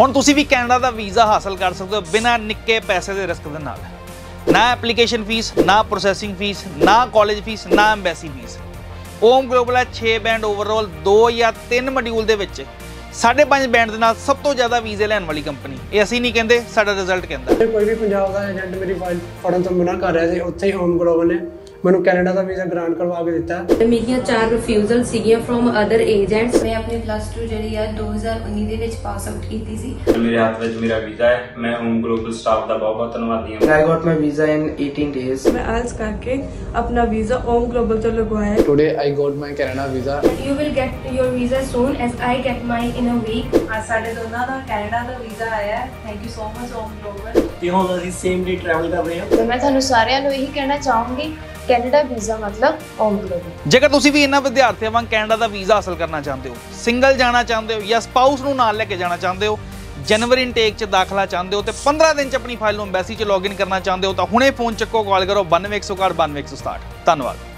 ਹੁਣ ਤੁਸੀਂ ਵੀ ਕੈਨੇਡਾ ਦਾ ਵੀਜ਼ਾ ਹਾਸਲ ਕਰ ਸਕਦੇ ਹੋ ਬਿਨਾਂ ਨਿੱਕੇ ਪੈਸੇ ਦੇ ਰਿਸਕ ਦੇ ਨਾਲ। ਨਾ ਐਪਲੀਕੇਸ਼ਨ ਫੀਸ ਨਾ ਪ੍ਰੋਸੈਸਿੰਗ ਫੀਸ ਨਾ ਕਾਲਜ ਫੀਸ ਨਾ ਐਮਬੈਸੀ ਫੀਸ ਓਮ ਗਲੋਬਲ ਹੈ 6 ਬੈਂਡ ਓਵਰਆਲ 2 ਜਾਂ 3 ਮੋਡਿਊਲ ਦੇ ਵਿੱਚ 5.5 ਬੈਂਡ ਦੇ ਨਾਲ ਸਭ ਤੋਂ ਜ਼ਿਆਦਾ ਵੀਜ਼ੇ ਲੈਣ ਵਾਲੀ ਕੰਪਨੀ ਇਹ ਅਸੀਂ ਨਹੀਂ ਕਹਿੰਦੇ, ਸਾਡਾ ਰਿਜ਼ਲਟ ਕਹਿੰਦਾ। ਕੋਈ ਵੀ ਪੰਜਾਬ ਦਾ ਏਜੰਟ ਮੇਰੀ ਫਾਈਲ ਫੜਨ ਤੋਂ ਮਨਾ ਕਰ ਰਿਹਾ ਸੀ, ਉੱਥੇ ਹੀ ਹੋਮ ਗਲੋਬਲ ਨੇ ਮੈਨੂੰ ਕੈਨੇਡਾ ਦਾ ਵੀਜ਼ਾ ਗ੍ਰਾਂਟ ਕਰਵਾ ਕੇ ਦਿੱਤਾ। ਮੇਰੀਆਂ ਚਾਰ ਰਿਫਿਊਜ਼ਲ ਸੀਗੀਆਂ ਫਰੋਮ ਅਦਰ ਏਜੰਟਸ ਮੈਂ ਆਪਣੀ ਪਲੱਸ 2 ਜਿਹੜੀ ਆ 2019 ਦੇ ਵਿੱਚ ਪਾਸ ਆਊਟ ਕੀਤੀ ਸੀ। ਮੇਰੇ ਹੱਥ ਵਿੱਚ ਮੇਰਾ ਵੀਜ਼ਾ ਹੈ। ਮੈਂ ਹੋਮ ਗਲੋਬਲ ਸਟਾਫ ਦਾ ਬਹੁਤ ਬਹੁਤ ਧੰਨਵਾਦੀ ਹਾਂ। I got my visa in 18 days. ਮੈਂ ਆਇਲਸ ਕਰਕੇ ਆਪਣਾ ਵੀਜ਼ਾ ਓਮ ਗਲੋਬਲ ਤੋਂ ਲਗਵਾਇਆ। Today I got my Canada visa. you will get your visa soon as I get mine in a week ਅੱਜ ਸਾਡੇ ਦੋਨਾਂ ਦਾ ਕੈਨੇਡਾ ਦਾ ਵੀਜ਼ਾ ਆਇਆ ਹੈ। Thank you so much Om global ਤੇ ਹੁਣ ਅਸੀਂ ਸੇਮ ਡੇ ਟਰੈਵਲ ਕਰ ਰਹੇ ਹਾਂ। ਤੇ ਮੈਂ ਤੁਹਾਨੂੰ ਸਾਰਿਆਂ ਨੂੰ ਇਹੀ ਕਹਿਣਾ ਚਾਹੂੰਗੀ ਕੈਨੇਡਾ ਵੀਜ਼ਾ ਮਤਲਬ ਓਮ ਜੇਕਰ ਤੁਸੀਂ ਵੀ ਇਹਨਾਂ ਵਿਦਿਆਰਥੀਆਂ ਵਾਂਗ ਕੈਨੇਡਾ ਦਾ ਵੀਜ਼ਾ ਹਾਸਲ ਕਰਨਾ ਚਾਹੁੰਦੇ ਹੋ, ਸਿੰਗਲ ਜਾਣਾ ਚਾਹੁੰਦੇ ਹੋ ਜਾਂ ਸਪਾਊਸ ਨੂੰ ਨਾਲ ਲੈ ਕੇ ਜਾਣਾ ਚਾਹੁੰਦੇ ਹੋ, ਜਨਵਰੀ ਇਨਟੇਕ 'ਚ ਦਾਖਲਾ ਚਾਹੁੰਦੇ ਹੋ ਤੇ 15 ਦਿਨ 'ਚ ਆਪਣੀ ਫਾਈਲ ਨੂੰ ਐਮਬੈਸੀ 'ਚ ਲੌਗਇਨ ਕਰਨਾ ਚਾਹੁੰਦੇ ਹੋ ਤਾਂ ਹੁਣੇ ਫੋਨ ਚੱਕੋ ਕਾਲ ਕਰੋ 9261 92167 ਧੰਨਵਾਦ।